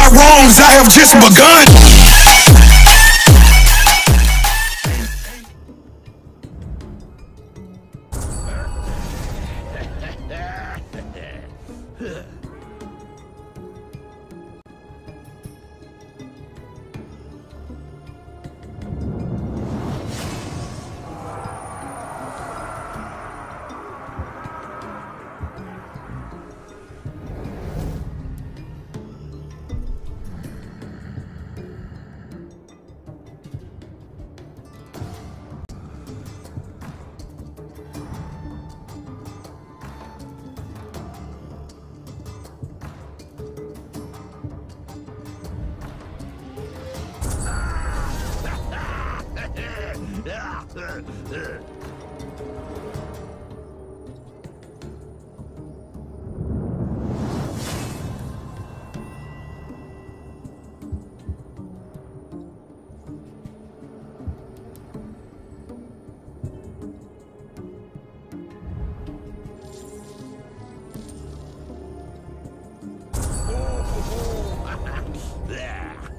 my wrongs, I have just begun. there.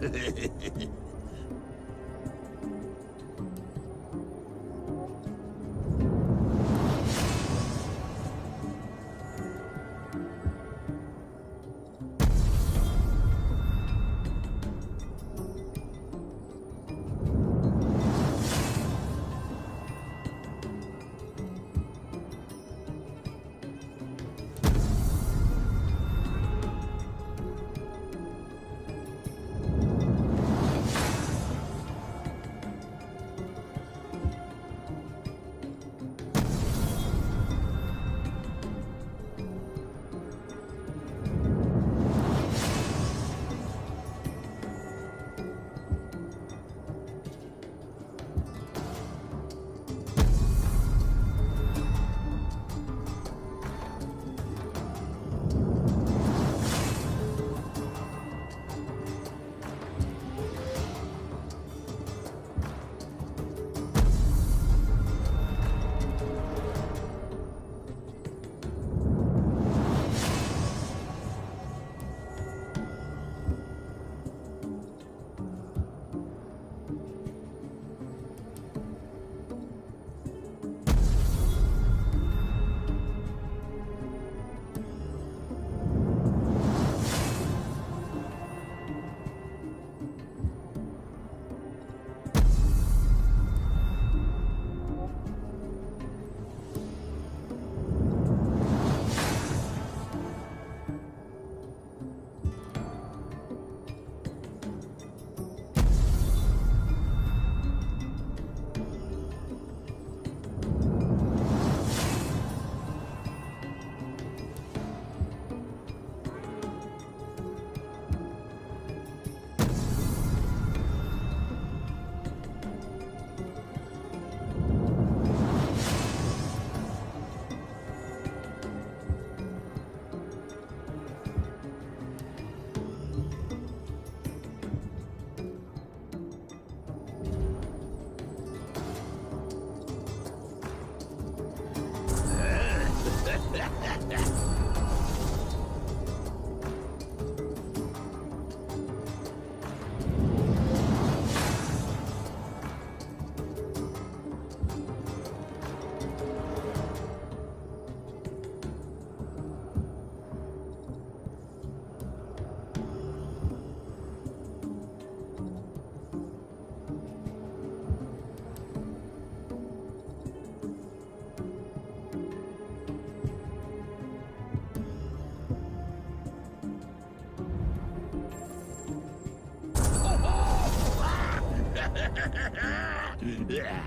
yeah.